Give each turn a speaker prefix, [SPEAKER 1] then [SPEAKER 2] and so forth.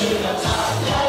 [SPEAKER 1] to the top.